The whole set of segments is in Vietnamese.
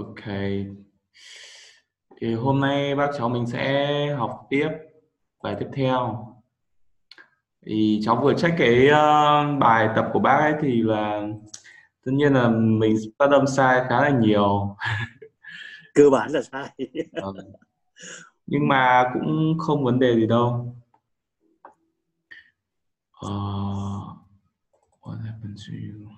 Ok. Thì hôm nay bác cháu mình sẽ học tiếp bài tiếp theo. Thì cháu vừa check cái uh, bài tập của bác ấy thì là tất nhiên là mình phát âm sai khá là nhiều. Cơ bản là sai. Vâng. Nhưng mà cũng không vấn đề gì đâu. Uh, what happened to you?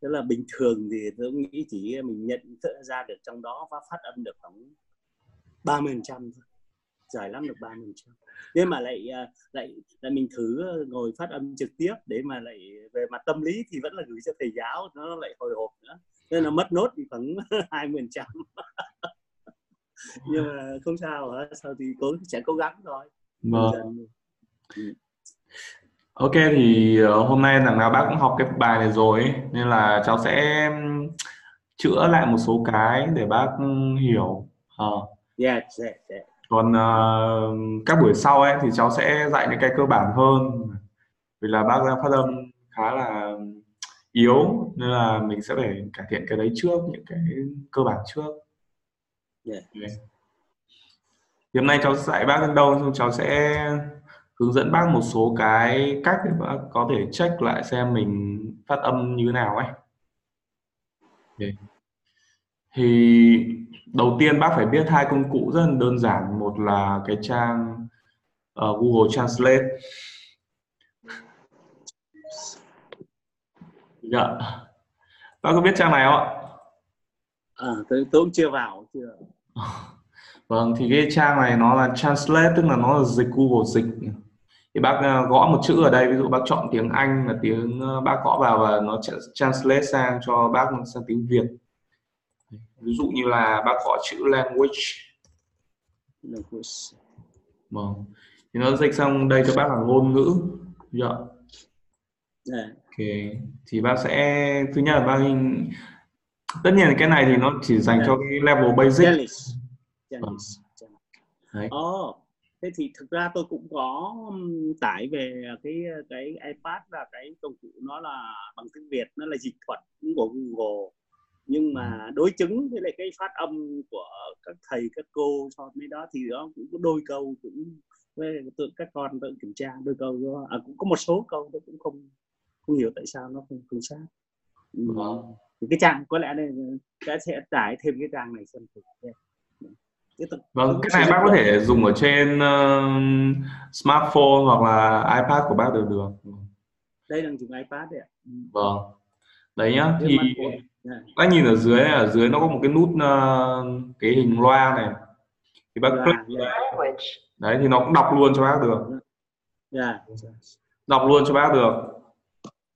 Tức là bình thường thì tôi nghĩ chỉ mình nhận ra được trong đó và phát âm được khoảng 30 phần trăm thôi. Giỏi lắm được 30 phần trăm. Nhưng mà lại à, lại lại mình thử ngồi phát âm trực tiếp để mà lại về mặt tâm lý thì vẫn là gửi cho thầy giáo nó lại hồi hộp nữa. Nên là mất nốt thì khoảng 20 phần trăm. Nhưng mà không sao hả? Sao thì cố sẽ cố gắng thôi. Vâng. Ok thì ờ, hôm nay thằng nào bác cũng học cái bài này rồi ấy, nên là cháu sẽ chữa lại một số cái để bác hiểu. Uh. Yeah, yeah, yeah. Còn uh, các buổi sau ấy thì cháu sẽ dạy những cái cơ bản hơn. Vì là bác phát âm khá là yếu nên là mình sẽ phải cải thiện cái đấy trước, những cái cơ bản trước. Yeah. Okay. Hôm nay cháu sẽ dạy bác đến đâu xong cháu sẽ hướng dẫn bác một số cái cách để bác có thể check lại xem mình phát âm như thế nào ấy. Okay. thì đầu tiên bác phải biết hai công cụ rất là đơn giản. Một là cái trang uh, Google Translate. Dạ. Bác có biết trang này không ạ? À, tôi, tôi cũng chưa vào chưa. Vâng thì cái trang này nó là translate tức là nó là dịch Google dịch thì bác ờ, gõ một chữ ở đây ví dụ bác chọn tiếng Anh là tiếng ờ, bác gõ vào và nó translate sang cho bác sang tiếng Việt ví dụ như là bác gõ chữ language language vâng thì nó dịch sang đây cho bác là ngôn ngữ dạ yeah. Dạ. ok thì bác sẽ thứ nhất là bác hình tất nhiên là cái này thì nó chỉ dành cho cái level basic Janice. Janice. Vâng. Đấy. Oh thế thì thực ra tôi cũng có tải về cái cái iPad là cái công cụ nó là bằng tiếng Việt nó là dịch thuật của Google. Nhưng mà đối chứng với lại cái phát âm của các thầy các cô so với đó thì đó cũng có đôi câu cũng với tự các con tự kiểm tra đôi câu đó. À, cũng có một số câu tôi cũng không không hiểu tại sao nó không không sát vâng. thì cái trang có lẽ đây sẽ tải thêm cái trang này xem thử Vâng, cái này bác có thể dùng ở trên uh, smartphone hoặc là iPad của bác đều được. Đây là dùng iPad đấy ạ. Ừ. Vâng. Đấy nhá, thì bác nhìn ở dưới này, ở dưới nó có một cái nút uh, cái hình loa này. Thì bác click đấy thì nó cũng đọc luôn cho bác được. Đọc luôn cho bác được.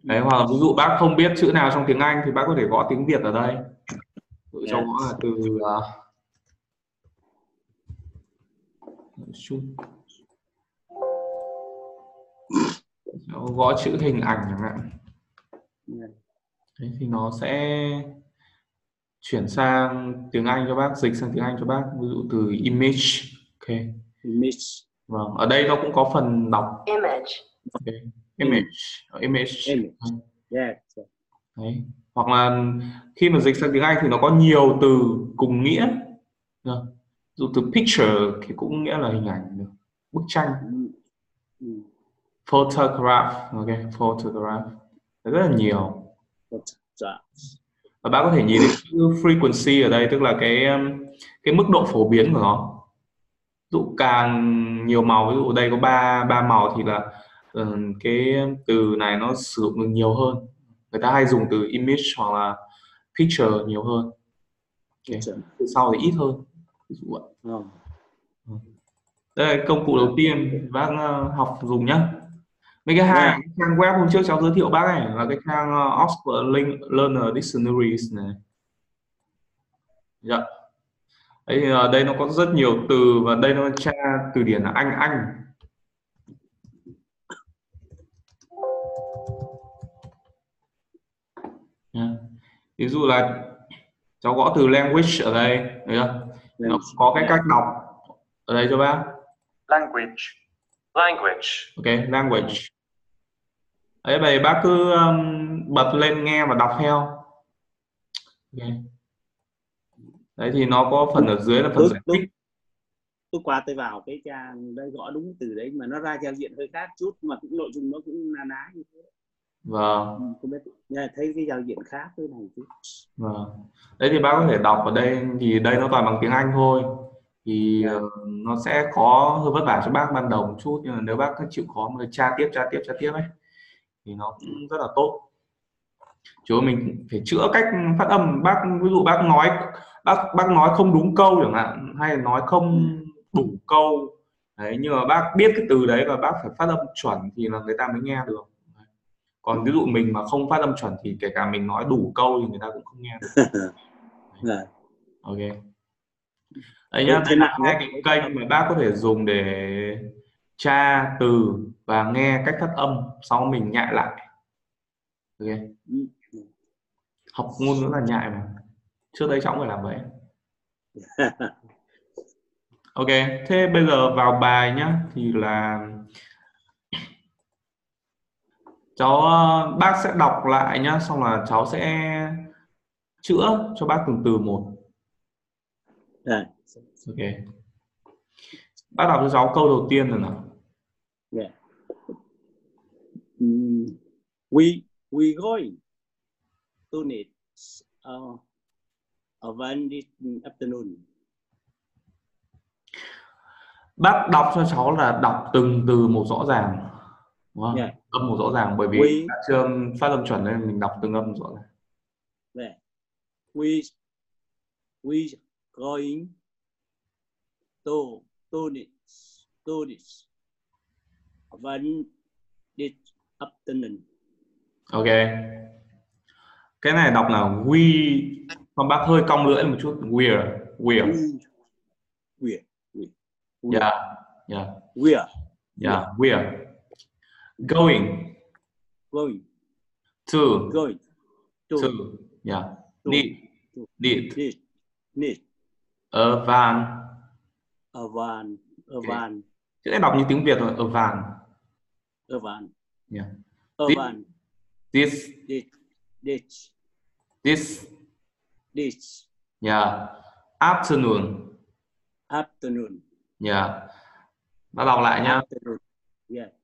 Đấy hoặc là ví dụ bác không biết chữ nào trong tiếng Anh thì bác có thể gõ tiếng Việt ở đây. Ví cho gõ là từ uh, chút. Nó gõ chữ hình ảnh chẳng hạn. Thế thì nó sẽ chuyển sang tiếng Anh cho bác dịch sang tiếng Anh cho bác. Ví dụ từ image. Ok. Image. Vâng ở đây nó cũng có phần đọc. Image. Okay. image. Image, image. Yeah. Đấy. hoặc là khi mà dịch sang tiếng Anh thì nó có nhiều từ cùng nghĩa dụ từ picture thì cũng nghĩa là hình ảnh được. Bức tranh. Ừ. photograph ok photograph. Rất là nhiều. Và bạn có thể nhìn thấy frequency ở đây tức là cái um, cái mức độ phổ biến của nó. Dụ càng nhiều màu ví dụ đây có ba ba màu thì là uh, cái từ này nó sử dụng được nhiều hơn. Người ta hay dùng từ image hoặc là picture nhiều hơn. Okay. từ sau thì ít hơn ví dụ vậy ờ. ừ. đây là công cụ đầu tiên bác ờ, học dùng nhá mấy cái hai yeah. trang web hôm trước cháu giới thiệu bác này là cái trang ờ, Oxford Link Learner Dictionaries này dạ đây ở đây nó có rất nhiều từ và đây nó tra từ điển là anh anh yeah. ví dụ là cháu gõ từ language ở đây thấy không nó có cái cách đọc ở đây cho bác. Language. Language. Ok language. Đấy vậy bác cứ um, bật lên nghe và đọc theo. Okay. đấy thì nó có phần ở dưới là phần giải thích. Tôi qua tôi vào cái trang đây gõ đúng từ đấy mà nó ra giao diện hơi khác chút mà cũng nội dung nó cũng na ná như thế vâng. Tôi biết. Thấy cái giao diện khác cái này chứ. Vâng. Đấy thì bác có thể đọc ở đây thì đây nó toàn bằng tiếng Anh thôi. Thì yeah. Dạ. uh, nó sẽ khó hơi vất vả cho bác ban đầu một chút nhưng mà nếu bác chịu khó mà tra tiếp tra tiếp tra tiếp ấy thì nó cũng rất là tốt. Chứ mình phải chữa cách phát âm. Bác ví dụ bác nói bác bác nói không đúng câu chẳng hạn hay là nói không đủ câu. Đấy nhưng mà bác biết cái từ đấy và bác phải phát âm chuẩn thì là người ta mới nghe được còn ví dụ mình mà không phát âm chuẩn thì kể cả mình nói đủ câu thì người ta cũng không nghe được. Ok. Đấy nhá đây là hai cái kênh mà bác có thể dùng để tra từ và nghe cách phát âm sau mình nhại lại. Ok. Học ngôn ngữ là nhại mà. Trước đây cháu phải làm vậy. Ok thế bây giờ vào bài nhá thì là cháu ờ, bác sẽ đọc lại nhá xong là cháu sẽ chữa cho bác từng từ một yeah. ok bác đọc cho cháu câu đầu tiên rồi nào yeah. um, we we going to need uh, a one afternoon bác đọc cho cháu là đọc từng từ một rõ ràng đúng không? Yeah. Âm một rõ ràng bởi vì we, chưa phát âm chuẩn nên mình đọc từng âm rõ ràng. Yeah. We we going to to this to this afternoon. Ok. Cái này đọc là we con bác hơi cong lưỡi một chút we're we're we're we're yeah yeah we're yeah we're going. Going. To. Going. To, to. Yeah. To, need. To, need. Need. Need. Ở van. Ở van. Ở van. Chữ này đọc như tiếng Việt rồi ở van. Ở van. Yeah. Ở van. this this. This. this this. Yeah. Afternoon. Afternoon. Yeah. Nó đọc lại nhá afternoon. yeah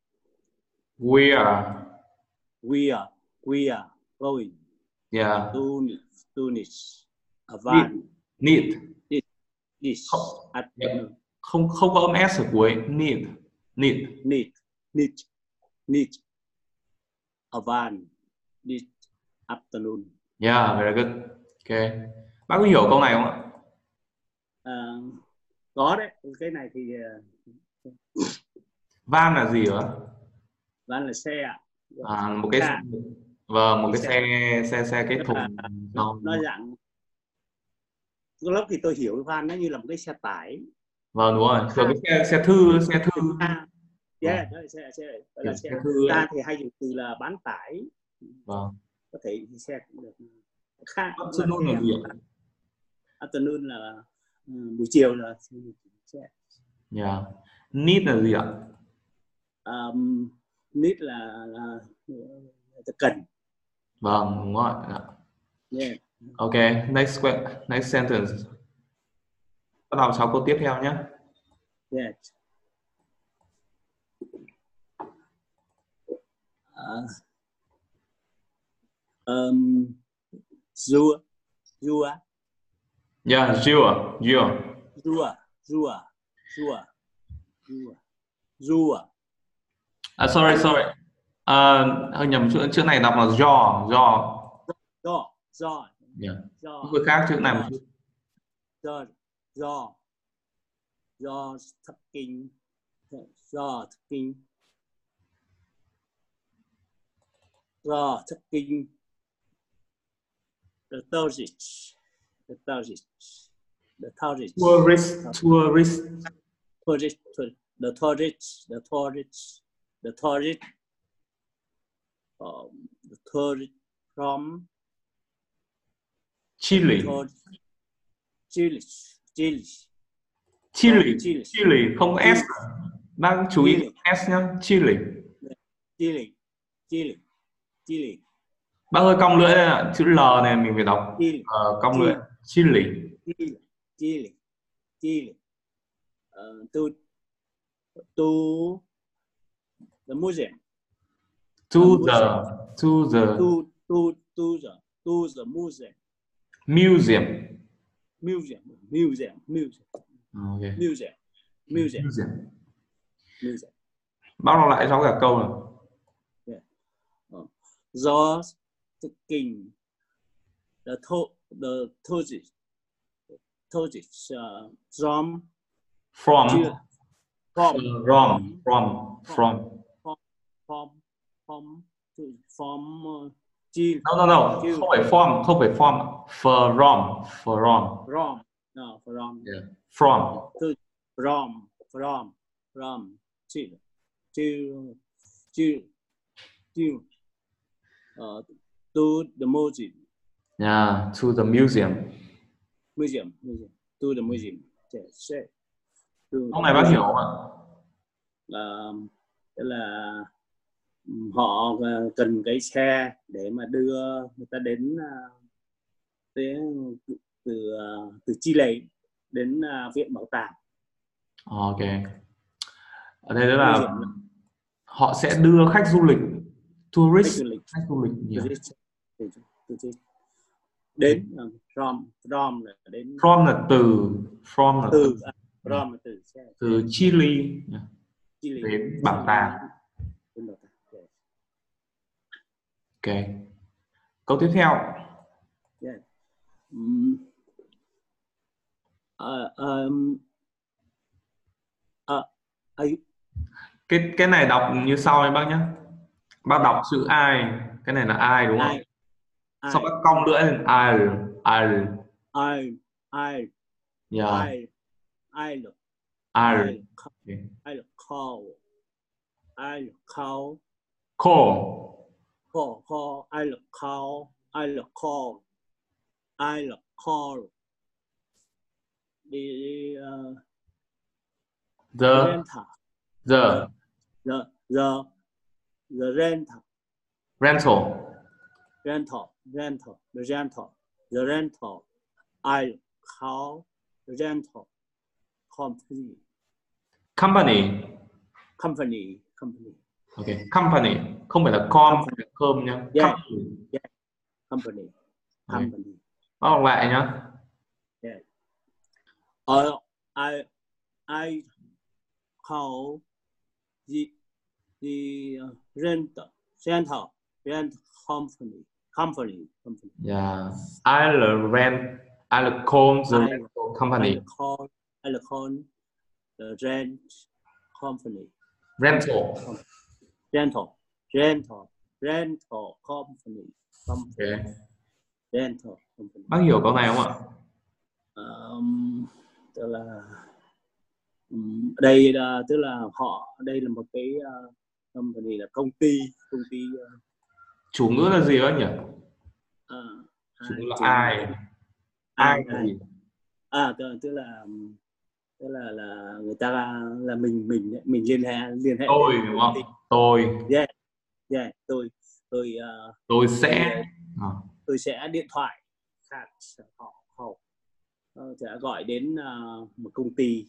we are. We are. We are going yeah. to Tunis a van need need không, yeah. không không có âm s ở cuối. Need need need need need a van this afternoon. Yeah very good. Ok bác có hiểu câu này không ạ? À, có đấy. Cái này thì uh... van là gì ạ van là xe ạ. À, một cái xe. vâng một cái xe xe xe cái thùng nó, nó dạng lúc thì tôi hiểu van nó như là một cái xe tải. Vâng đúng rồi. Thường cái xe xe thư xe thư. À, yeah, đó là xe xe gọi là xe, xe thư ta thì hay dùng từ là bán tải. Vâng. Có thể xe cũng được. Khác afternoon là gì afternoon là buổi chiều là xe. Yeah. Need là gì ạ? Um, need là, là, là cần vâng đúng rồi yeah. ok next next sentence bắt đầu sáu câu tiếp theo nhé yeah. Uh, um, Zua, Zua. Yeah, Zua, Zua. Zua, Zua, Zua, Zua, Zua. À, sorry, sorry. À, hơi nhầm chữ chữ này đọc là do, do. Do, do. Yeah. Do. Hơi khác chữ này một chút. Do, do. Do thất kinh. Do thất kinh. Do thất kinh the tourist, the tourist, the tourist, tourist, tourist, tourist, the tourist, the tourist, the tourist, um, the tourist from Chile, Chile, Chile, Chile, Chile, Chile, không S, đang chú ý S nhá, Chile, Chile, Chile, Chile bác ơi cong lưỡi ạ. Chữ L này mình phải đọc. Chile uh, cong lưỡi. Chile Chile Chile Chile uh, to to the museum to Uh, the to the to to to the to the museum museum. Museum. Museum. Museum. Okay. museum. Museum. Museum. Museum. Bác đọc lại cho cả câu nào. Do the king. The to the tourist tourist uh, from? From. From. From. From. From. From from to from uh, Chile no no no. Chile. không phải from không phải from from from. From. No from. Yeah. from. From from from. Chile to to to uh, to the museum. Yeah to the museum. Museum museum. To the museum. Yes, yes. To the này bác hiểu không ạ? là là họ ờ, cần cái xe để mà đưa người ta đến ờ, đến từ ờ, từ Chile đến ờ, viện bảo tàng. Ok. Ở đây đó là họ sẽ đưa khách du lịch khách tourist du lịch. khách du lịch tourist. đến ờ, from from là đến from là từ from là từ from là từ từ Chile Chile. đến bảo tàng. đến bảo tàng Yes. Ok. Câu tiếp theo. Ừm. Ờ, ờm, ờ, ấy, cái cái này đọc như sau ấy bác nhé bác đọc chữ ai cái này là ai đúng không? Ai ai sau bác cong lưỡi lên? Ai ai ai ai yeah ai ai là ai ai là call. Ai là call. Call call call là call ai là call ai là call. Đi đi uh, the rental. the the the the rental. Rental. Rental rental the rental the rental. I call the rental. Company. Company. Company company ok. Company. Không phải là com phải là cơm nhá Yeah. company. Company. Ok. company. Đọc lại nhá. Or I I call the the uh, rental rent company company company. Yeah. I rent I call the I- rental company. I call I call the rent company. Rental rental rental rental company. Company. Ok. Rental company. Bác hiểu câu này không ạ? Um, tức là um, đây là tức là họ đây là một cái uh, company là công ty công ty uh, chủ ngữ là gì bác nhỉ? Uh, chủ ngữ là ai? ai? Là gì? À tức, tức là tức là là người ta là mình mình mình liên hệ liên hệ tôi đúng không. Tôi yeah, tôi tôi uh, tôi sẽ à, tôi sẽ điện thoại khác họ họ ờ, sẽ gọi đến ờ, một công ty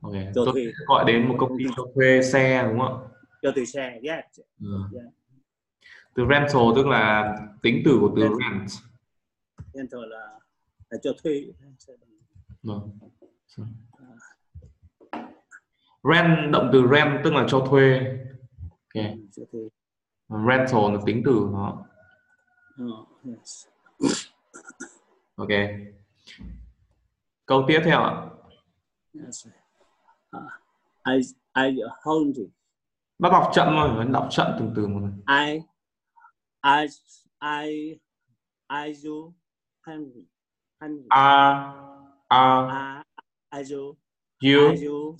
ok Cho tôi thuê. sẽ gọi đến một công ty cho thuê xe đúng không ạ cho thuê xe yes Ừ. Yeah. từ rental tức là tính từ của từ Rental. rent thôi là, là cho thuê Vâng. rent động từ rent tức là cho thuê ok. Ừ, thuê rental là tính từ nó Ờ, yes. ok. Câu tiếp theo ạ. Yes. À, I I hungry. Bác đọc chậm thôi đọc chậm từng từ một lần. I I I I do hungry. Hungry. Are are I you do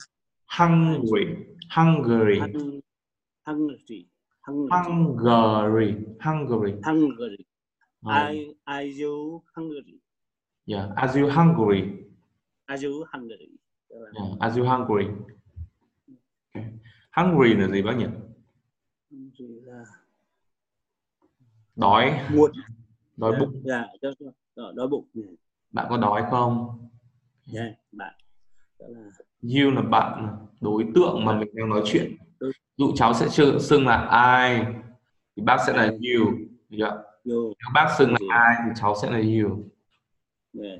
hungry. hungry hung, hungry hungry hungry hungry hungry Ờ, I I do hungry yeah as you hungry I do hungry Tức là yeah, as you hungry okay. hungry là gì bác nhỉ? Hungry là đói. Muộn. Đói Dạ, bụng. dạ cho cho- đói bụng. Bạn có đói không? Dạ, bạn. Đó là you là bạn đối tượng mà mình đang nói chuyện dụ cháu sẽ chữ- xưng là ai thì bác sẽ là Ai. you được chưa? nếu bác xưng là ai thì cháu sẽ là you. Dạ.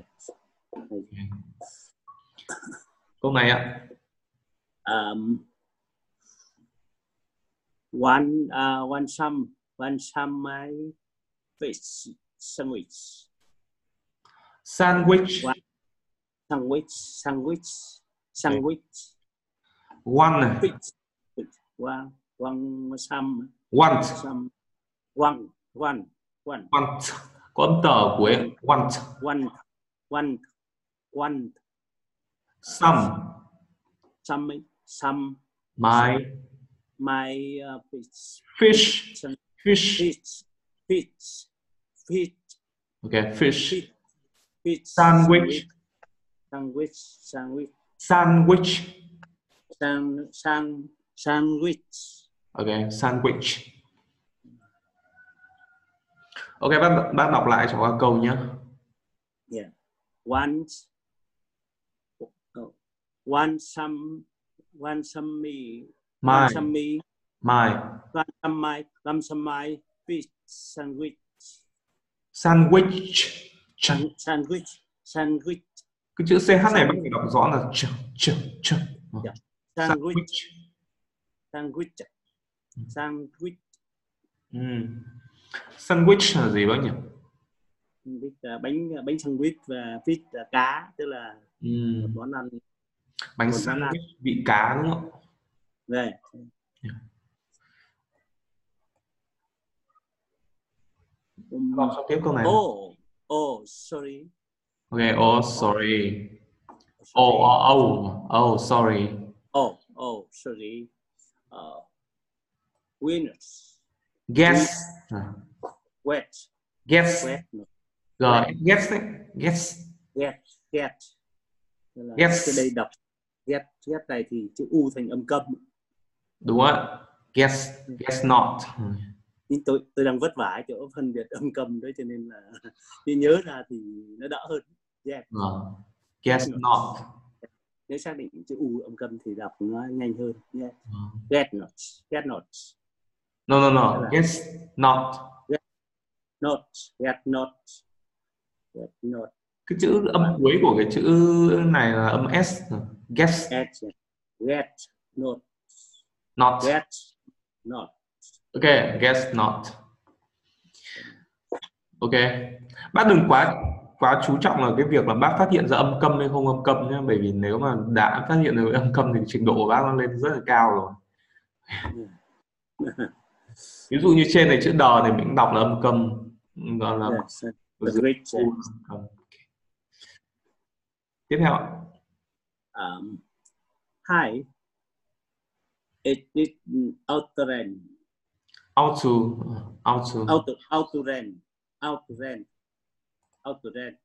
câu này ạ. Um, one uh, one some one some my fish sandwich. Sandwich. What? sandwich sandwich sandwich. One này fish one one some want some one one one want có âm tờ cuối want one one one some some some my my uh, fish. Fish fish. Fish fish fish okay fish. Fish fish Sandwich. sandwich. Sandwich. Sandwich. San san sandwich. Okay sandwich. Ok bác bác đọc lại cho các câu nhé. Yeah. One uh, one some one some me my one some me. My one some my one some my fish sandwich. Sandwich. Ch. San, sandwich sandwich. Cái chữ ch này bác phải đọc rõ là ch ch ch. Sandwich sandwich. Sandwich sandwich. Ừ. sandwich là gì bác nhỉ? Sandwich là bánh bánh sandwich và fish là cá tức là ừ. món ăn. Bánh món ăn. sandwich vị cá đúng không? Um, đọc xong tiếp câu này. Oh oh sorry. Ok oh sorry. oh oh oh oh sorry. Oh oh sorry uh, winners. Guess. À, wet. Guess. G guess đấy. Guess. Get. Get. Yes. cái đây đọc. Get. Get này thì chữ u thành âm câm. Đúng ạ guess. Guess not. Nhưng tôi tôi đang vất vả chỗ phân biệt âm cầm đấy cho nên là khi nhớ ra thì nó đỡ hơn. Get. Ờ. guess not nếu xác định chữ u âm cầm thì đọc nó nhanh hơn get Ờ. get not get not no no no. Là- guess not. Not get not get not cái chữ âm cuối của cái chữ này là âm s. Guess get get. Not not. Get not ok guess not. Ok. Bác đừng quá quá chú trọng là cái việc là bác phát hiện ra âm câm hay không âm câm nhé bởi vì nếu mà đã phát hiện được âm câm thì trình độ của bác nó lên rất là cao rồi. Ví dụ như trên này chữ đờ này mình đọc là âm câm gọi là yes. u là âm câm. tiếp theo ạ. um, hi. It is auto rent auto auto auto auto rent rent auto rent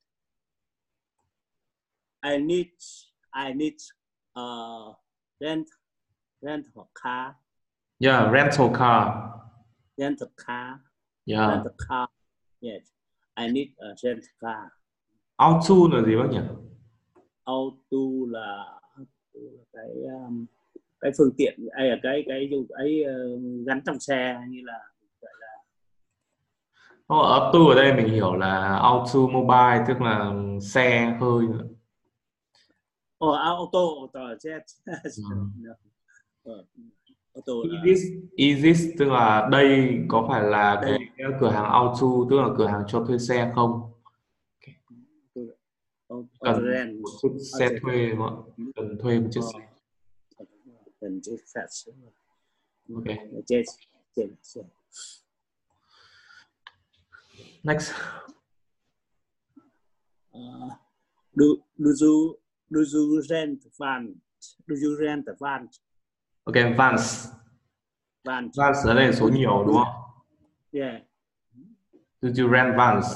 I need I need uh rent rent a car. Yeah rental car. Rent a car. Yeah. Rent a car. Yes. I need a rent car. Auto là gì bác nhỉ? Auto là là cái um, cái phương tiện hay là cái cái dụng ấy uh, gắn trong xe như là auto ở đây mình hiểu là automobile tức là xe hơi oh, auto auto jet Ừ. Ờ, auto là Is is this tức là đây có phải là Đây. cái cửa hàng auto tức là cửa hàng cho thuê xe không? Auto cần một chiếc xe thuê đúng không ạ? cần thuê một chiếc xe. Cần chiếc phạt ok. Jet jet next. Uh, do do you do you rent van? Do you rent van? Ok Vans. Van. Vans ở đây là số nhiều đúng không? Yeah. Do you rent Vans?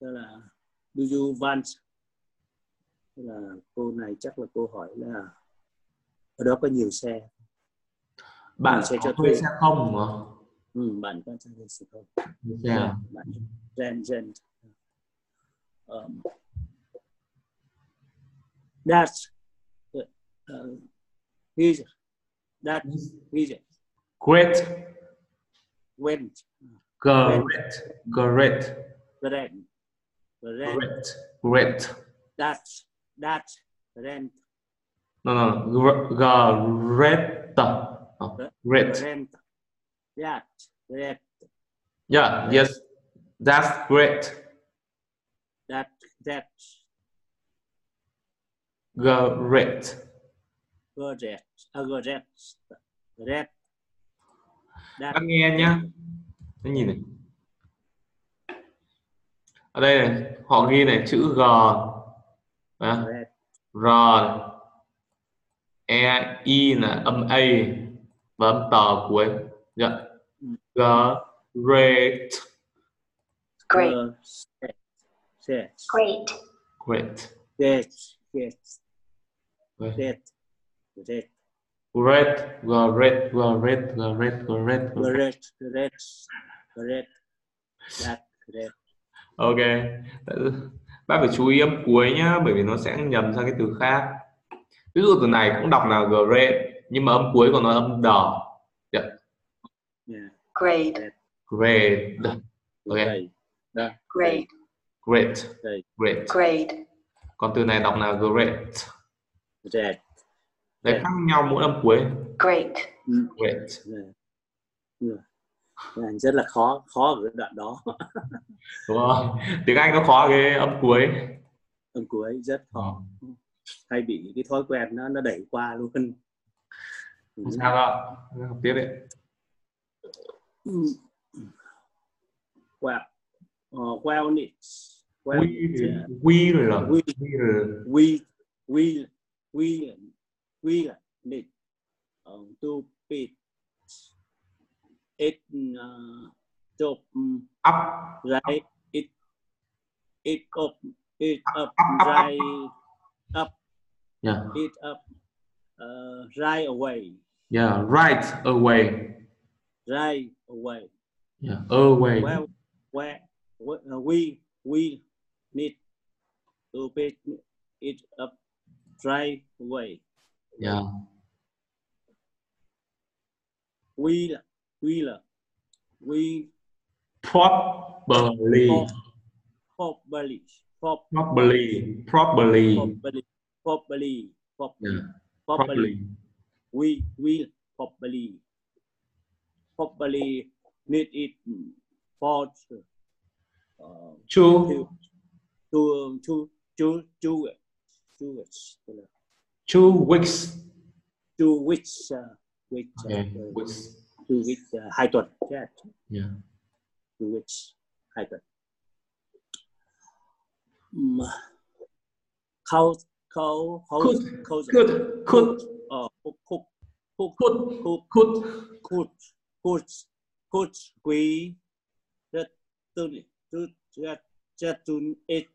Tức là do you want tức là cô này chắc là cô hỏi là ở đó có nhiều xe. Bạn Ừ, xe có cho thuê xe không đúng bản quan trang lịch sử hơn yeah. gen gen um, that uh, region. That great. Went great. Great. Great. Great. Great. That that rent no no no. Great. Rent that great. Yeah yes that's great. That that. Great. Great a great great. That. Bác nghe nhá. Nó nhìn này. Ở đây này, họ ghi này chữ G. R E I là âm A và âm tờ cuối. Dạ. G great Great. uh, set set Great. great set great set set great great great great great great great great that great Ok. Bác phải chú ý âm cuối nhá, bởi vì nó sẽ nhầm sang cái từ khác. Ví dụ từ này cũng đọc là great, nhưng mà âm cuối của nó âm đỏ. Dạ. yeah Great. Great. Ok. great Great. Great. Great. Great. Great. Còn từ này đọc là great. great Đấy Great. khác nhau mỗi âm cuối. Great. Great. Yeah. Yeah. Yeah, rất là khó khó ở cái đoạn đó Đúng không? Tiếng Anh nó khó cái âm cuối. âm cuối rất khó hay bị cái thói quen nó nó đẩy qua luôn Không sao đâu. Học tiếp đấy. Ừ. well uh, well needs well we we rồi. we we we we need um, to beat it uh, to um, Up. right it it up it up, up. right up Yeah. it up uh, right away Yeah. Right away. right away Yeah. Away. well where uh, we we need to pick it up right away Yeah. we we we Properly. properly prop- Properly. Properly. properly properly Yeah. properly Properly. we will properly properly need it for uh, Two. to to to to to to to Two weeks. to which uh, which uh, Okay. uh, Weeks. to which uh, hai tuần yeah. Yeah. to which hai tuần um, khâu khâu khâu Could. khâu Could. Could. ờ could could could Could. could Could. Could could could we that to to that that to it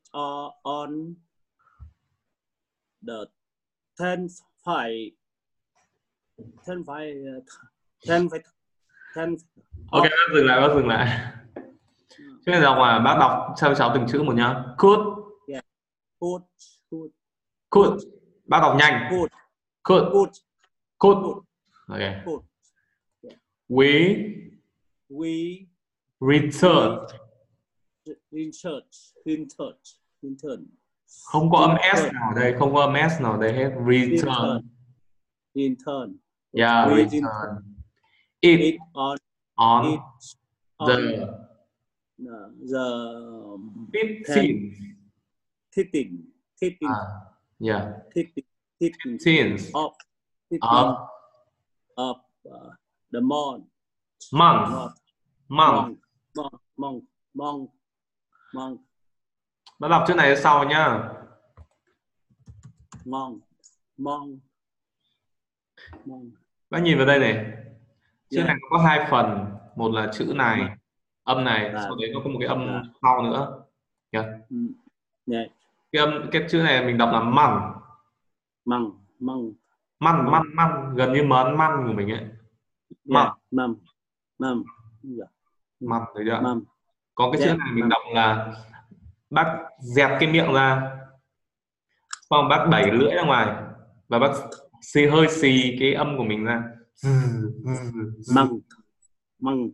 on the ten phải ten phải ten phải ten Ok, bác dừng lại, bác dừng lại. Bây giờ mà bác đọc theo cháu từng chữ một nhá. Could. could could Could. Bác đọc nhanh. could Could. could Could. Ok. could We we return. research return Không có âm S nào đây, không có âm S nào đây hết. Return. return. Return. Yeah, We return. It it on on it the on. The, the 15th. fitting fitting Ah, yeah. fitting 15th of fitting of of uh, the month Month. month month month month Bác đọc chữ này sau nhá. month month month Bác nhìn vào đây này. Chữ Yeah. này có hai phần. Một là chữ này, âm này, Dạ. sau đấy nó có một cái âm Dạ. sau nữa. Mm. yeah Cái âm cái chữ này mình đọc là măng. month month Măn, măn, măn, gần như món măn của mình ấy. Yeah mum mum mầm. Thấy chưa mầm. Có cái chữ Dẹp, này mình mầm. đọc là bác dẹp cái miệng ra. Xong bác đẩy lưỡi ra ngoài và bác xì hơi xì cái âm của mình ra. Mầm. Mầm.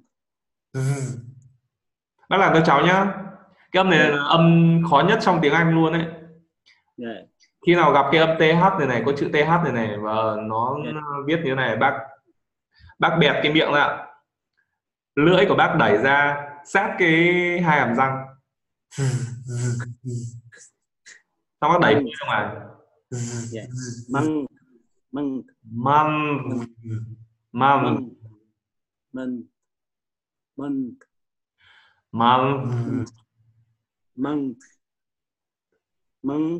Bác làm cho cháu nhá. Cái âm này là âm khó nhất trong tiếng Anh luôn ấy. Yeah. khi nào gặp cái âm th này này có chữ th này này và nó Yeah. viết như thế này bác bác bẹt cái miệng ra lưỡi của bác đẩy ra sát cái hai hàm răng xong bác đẩy Măng. ra ngoài Yeah. măng măng măm măng măng măng măm măng măng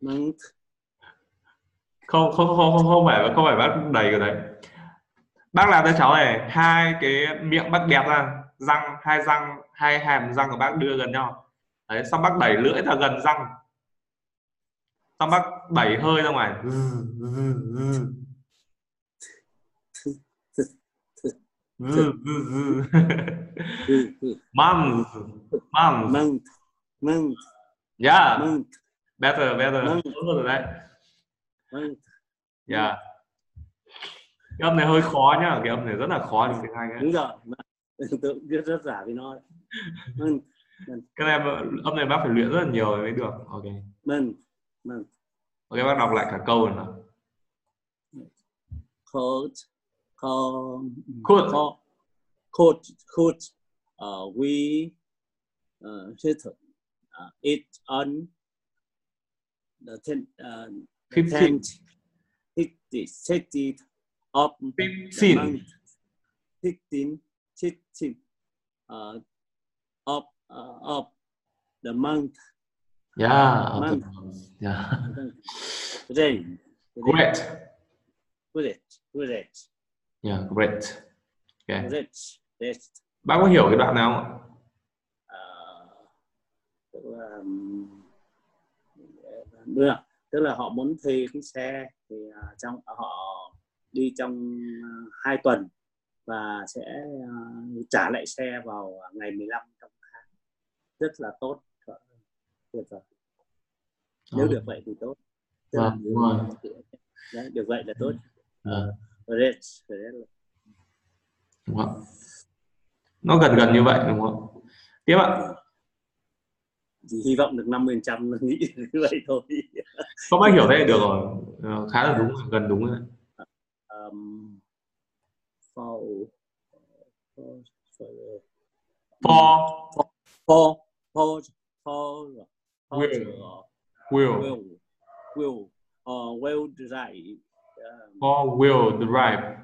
măng không không không không không phải không phải bác đẩy cái đấy. Bác làm cho cháu này hai cái miệng bác đẹp ra răng hai răng hai hàm răng của bác đưa gần nhau. Đấy xong bác đẩy lưỡi ra gần răng. Xong bác đẩy hơi ra ngoài. Mom mom măng măng. Yeah. Better better. Mom. rồi đấy yeah cái âm này hơi khó nhá cái âm này rất là khó trong tiếng Anh ấy. đúng rồi. Tự rất rất giả với nó. Cái này âm này bác phải luyện rất là nhiều mới được. Ok. Măng măng ok bác đọc lại cả câu rồi nào. Could could Could. could could could uh, we uh, hit uh, it on the ten uh, 15. tenth fifty fifty of the Fifteen. month fifteen fifteen uh, of uh, of the month yeah the Month. yeah. Rain great great great yeah great ok great great bác có hiểu cái đoạn nào không ạ? Là ừm, được tức là họ muốn thuê cái xe thì à, trong họ đi trong à, hai tuần và sẽ à, trả lại xe vào ngày 15 trong tháng. Rất là tốt tuyệt vời. Nếu Ờ. được vậy thì tốt. Tức là- Vâng, rồi. Đấy, được vậy là tốt. Ờ, great great đúng không nó gần gần như vậy đúng không tiếp ạ chỉ hy vọng được 50 trăm nghĩ như vậy thôi. Có bác hiểu thế được rồi. Ờ, khá là đúng gần đúng rồi. Um, for for for for for for Will. will. Will. Uh, will drive um, for will drive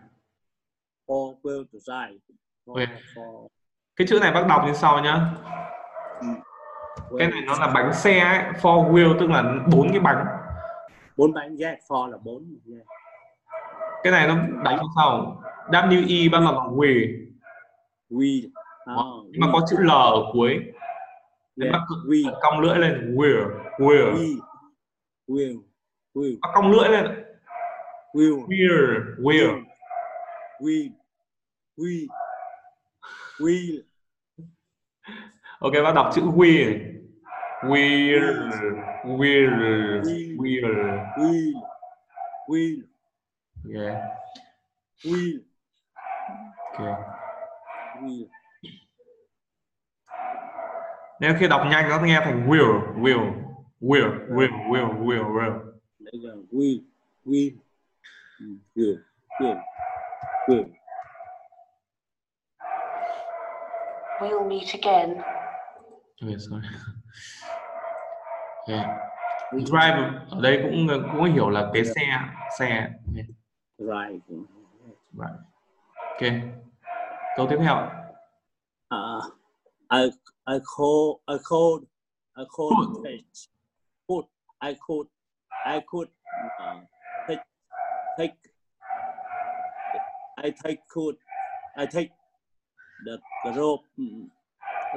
for will drive for, Okay. for cái chữ này bác đọc như sau nhá cái này nó là bánh xe ấy four wheel tức là bốn cái bánh. Bốn bánh yeah for là bốn yeah. cái này nó đánh như sau. We bác đọc bằng we we Đó, uh, nhưng mà có chữ l ở cuối. Yeah. bác we cong lưỡi lên will will we will will bác cong lưỡi lên. Will will will we we we ok bác đọc chữ we này. will will will we we ok. We ok. We nếu khi đọc nhanh nó nghe thành will will will will will will will we Ừ, will will will We'll meet again. Ok sorry. Ok drive ở đây cũng cũng hiểu là cái xe xe Ok. right Right. ok. Câu tiếp theo uh, I I call I called I Could. take could I could I could uh, take take I take could I take the, rope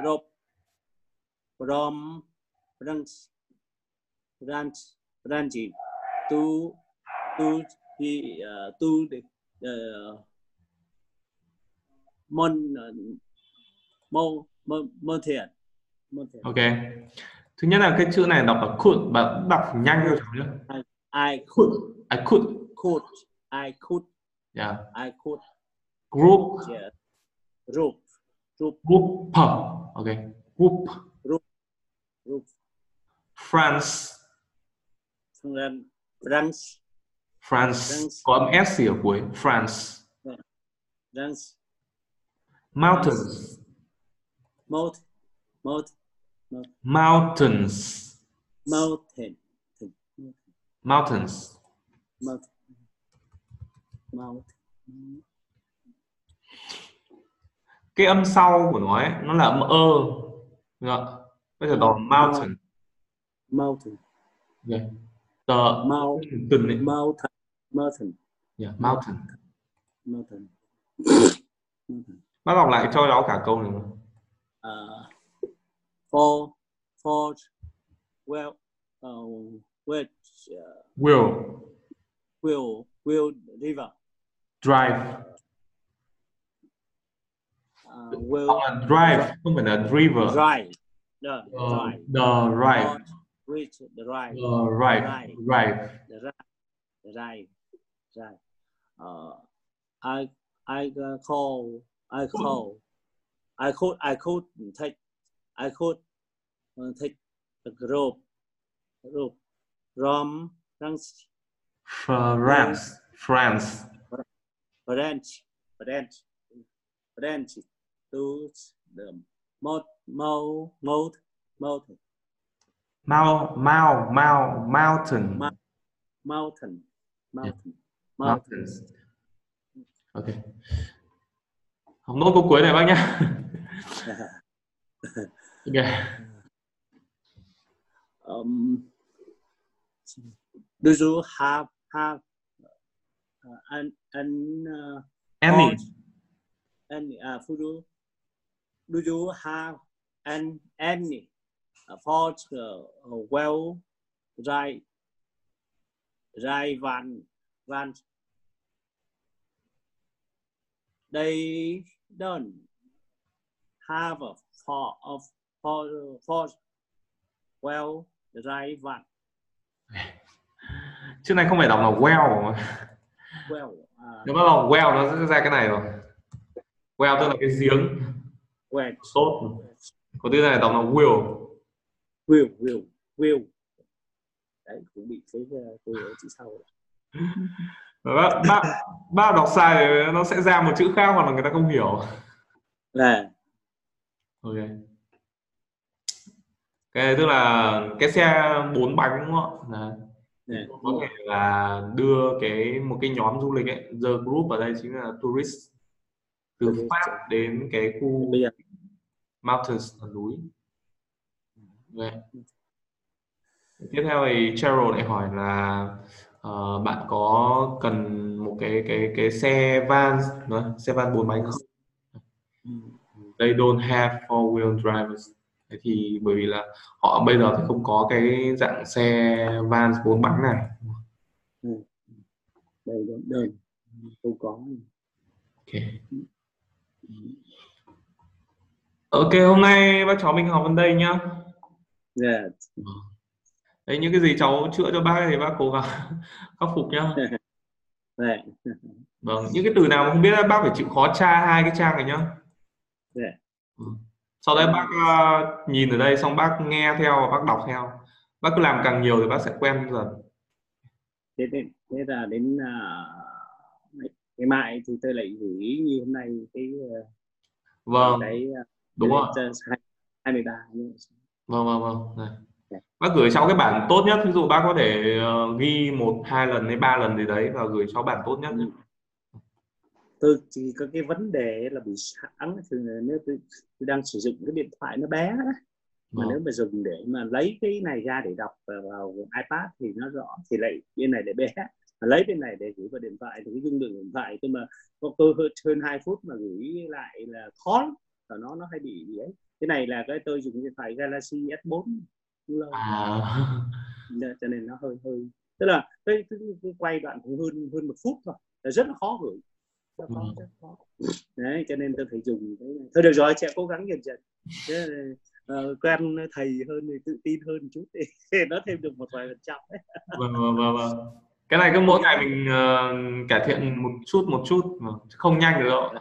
rope from branch branch branching to to the uh, to the uh, Mon Mo Mo Thiện Ok. Thứ nhất là cái chữ này đọc là could, bạn đọc nhanh thôi cháu nhé. I could. I could. Could. I could. Yeah. I could. Group. Yeah. Group. Group. Group. Okay. Group. France. France. France. France. Có âm S gì ở cuối? France. France. Mountains. Mount. Mount. Mountains. Mountain. Mountains. Mountain. Mountain. Cái âm sau của nó ấy, nó là âm ơ. Bây giờ đọc mountain. Mountain. Okay. The mountain. Ấy. Mountain. Mountain. Yeah, mountain. Mountain. Bác đọc lại cho cháu cả câu này. Uh, for for well uh, which uh, will will will river drive uh, will uh, drive không phải là driver drive the uh, drive the right. Which the right. The right. Right. The right. The right. Right. Uh, I I call. I call. I could I could take I could take the group group from France. France. France. French French French to the mount mount mount mountain Mount, Mount, Mount, mountain. Mountain. Mountain. Mountains. Ok. Học nốt câu cuối này bác nhé. ok. Um, do you have have uh, an an uh, any any uh, do you have an any for uh, well right right van van. They don't have a for of for for well right van. Chữ này không phải đọc là well. Well uh, nếu mà đọc well nó sẽ ra cái này rồi. Well tức là cái giếng. Well tốt có từ này đọc là will. Will will will. Đấy cũng bị cái tôi ở chữ sau. Bác, bác, bác đọc sai thì nó sẽ ra một chữ khác hoặc là người ta không hiểu. Là ok. Cái tức là cái xe bốn bánh đúng không ạ? Yeah. có thể là đưa cái một cái nhóm du lịch ấy the group ở đây chính là tourist từ. Pháp đến cái khu bây giờ mountains là núi Vậy. tiếp theo thì Cheryl lại hỏi là ờ, bạn có cần một cái cái cái xe van nữa, xe van bốn bánh không? They don't have four wheel drivers. Thế thì bởi vì là họ bây giờ thì không có cái dạng xe van bốn bánh này. đây đơn tôi có Ok. Ok, hôm nay bác cháu mình học đến đây nhá. yeah. Đấy, những cái gì cháu chữa cho bác thì bác cố gắng khắc phục nhá. Yeah. Vâng, những cái từ nào mà không biết bác phải chịu khó tra hai cái trang này nhá. Yeah. Ừ. Sau đấy bác uh, nhìn ở đây xong bác nghe theo và bác đọc theo. Bác cứ làm càng nhiều thì bác sẽ quen dần. thế thế, thế là đến uh, ngày mai thì tôi lại gửi như hôm nay cái uh, Vâng, cái đúng hai mươi ba Vâng vâng vâng. Này. Bác gửi cháu cái bản tốt nhất, ví dụ bác có thể uh, ghi một hai lần hay ba lần gì đấy và gửi cho bản tốt nhất. tôi chỉ có cái vấn đề là bị sáng thì nếu tôi, tôi đang sử dụng cái điện thoại nó bé đó. mà Vâng. nếu mà dùng để mà lấy cái này ra để đọc vào, iPad thì nó rõ thì lại bên này để bé mà lấy bên này để gửi vào điện thoại thì cái dung lượng điện thoại tôi mà có cơ hơn hơn 2 phút mà gửi lại là khó lắm. Và nó nó hay bị bị ấy. Cái này là cái tôi dùng điện thoại Galaxy S4 cũng lâu À. Nên- cho nên nó hơi hơi tức là cái, cái, cái quay đoạn cũng hơn hơn một phút thôi. Là rất là khó gửi. Rất khó, rất khó. đấy cho nên tôi phải dùng cái này. thôi được rồi sẽ cố gắng dần dần Thế, uh, quen thầy hơn thì tự tin hơn chút thì nó thêm được một vài phần trăm vâng vâng vâng vâng. Cái này cứ mỗi ngày mình uh, cải thiện một chút một chút mà không nhanh được đâu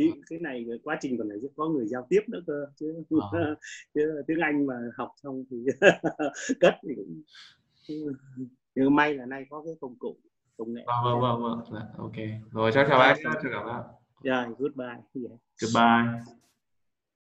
cái, cái này quá trình còn phải có người giao tiếp nữa cơ chứ, à. chứ tiếng Anh mà học xong thì cất thì cũng nhưng may là nay có cái công cụ công nghệ. Vâng vâng vâng vâng. Ok. Rồi chào chào bác chào các bạn rồi goodbye. Goodbye